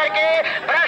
सरकार के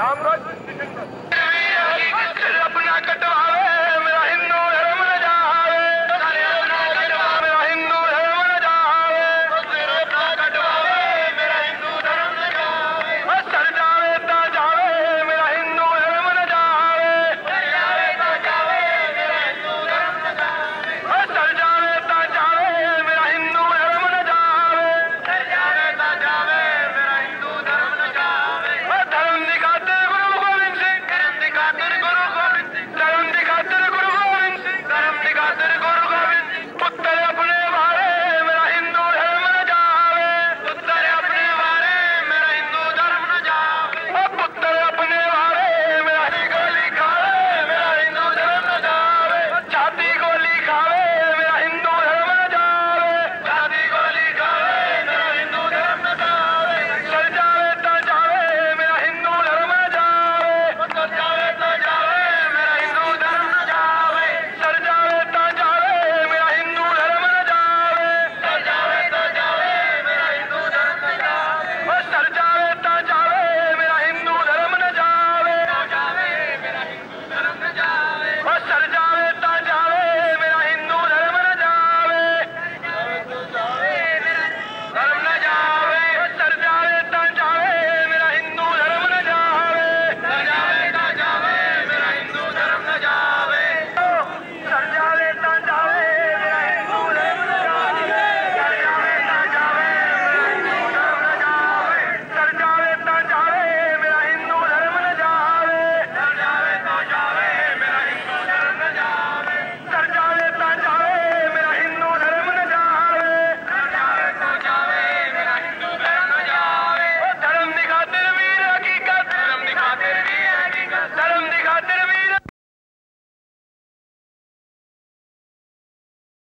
Нам Родина